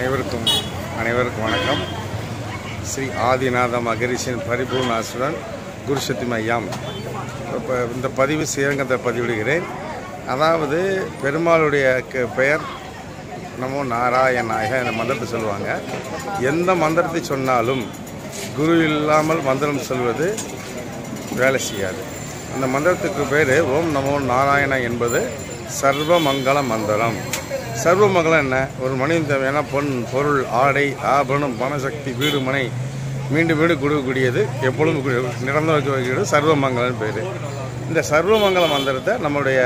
அனைவருக்கும் அனைவருக்கும் வணக்கம். ஸ்ரீ ஆதிநாத மகரிஷின் பரிபூர்ணாசுரன் குருசக்தி மையம். இப்போ இந்த பதிவு ஸ்ரீரங்கத்தை பதிவிடுகிறேன். அதாவது பெருமாளுடைய க- பெயர் நமோ நாராயணாய இந்த மந்திரத்தை சொல்லுவாங்க. எந்த மந்திரத்தை சொன்னாலும் குரு இல்லாமல் மந்திரம் சொல்வது வேலை செய்யாது. அந்த மந்திரத்துக்கு பேர் ஓம் நமோ நாராயணா என்பது சர்வமங்கல மந்திரம். சர்வமங்கலம் என்ன? ஒரு மனிதன் தேவையான பொன் பொருள் ஆடை ஆபரணம் பணசக்தி வீடு மனை. மீண்டும் வீடு கொடுக்கக்கூடியது எப்பொழுதும் நிரந்தர வைக்கக்கூடியது சர்வ பேர். இந்த சர்வ மங்கள மந்திரத்தை நம்முடைய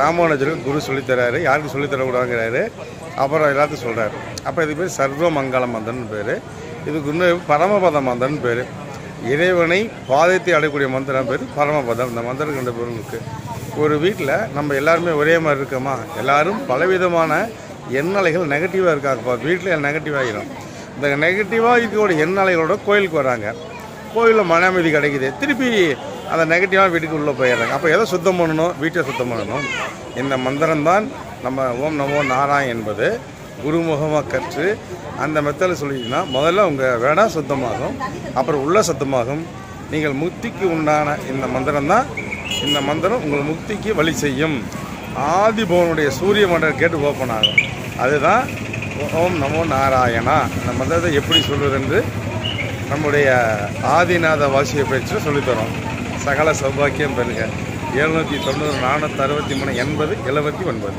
ராமானுஜருக்கு குரு சொல்லித்தராரு. யாருக்கும் சொல்லித்தரக்கூடாதுங்கிறாரு. அப்புறம் எல்லாத்தையும் சொல்கிறாரு அப்போ இது பேர் சர்வ மங்கள மந்திரம்னு பேர். இதுக்கு இன்னும் பரமபத மந்திரம்னு பேர். இறைவனை பாதத்தை அடையக்கூடிய மந்திரம் பேர் பரமபதம். இந்த மந்திரம் ரெண்டு பேருக்கு ஒரு வீட்டில் நம்ம எல்லாருமே ஒரே மாதிரி இருக்கோமா? எல்லாரும் பலவிதமான எண்ணலைகள் நெகட்டிவாக இருக்காங்கப்பா. வீட்டில் நெகட்டிவ் ஆகிடும் இந்த நெகட்டிவாக இருக்கக்கூடிய எண்ணலைகளோட கோயிலுக்கு வராங்க. கோயிலில் மன அமைதி கிடைக்குது. திருப்பி அந்த நெகட்டிவாக வீட்டுக்கு உள்ளே போயிடுறாங்க. அப்போ எதை சுத்தம் பண்ணணும்? வீட்டை சுத்தம் பண்ணணும். இந்த மந்திரம்தான் நம்ம ஓம் நமோ நாராயண் என்பது குருமுகமாக கற்று அந்த மெத்தடில் சொல்லிட்டீங்கன்னா முதல்ல உங்கள் வேடா சுத்தமாகும் அப்புறம் உள்ள சுத்தமாகும். நீங்கள் முக்திக்கு உண்டான இந்த மந்திரம் தான் இந்த மந்திரம் உங்கள் முக்திக்கு வழி செய்யும். ஆதிபவனுடைய சூரிய மண்டலம் கேட்டு ஓப்பன் ஆகும் அதுதான் ஓம் நமோ நாராயணா. இந்த மந்திரத்தை எப்படி சொல்வது என்று நம்முடைய ஆதிநாத வாசிய பயிற்சியில் சொல்லித்தரோம் சகல சௌபாக்கியம் பெறுக. எழுநூற்றி தொண்ணூறு நானூற்றி அறுபத்தி மூணு எண்பது எழுபத்தி ஒன்பது.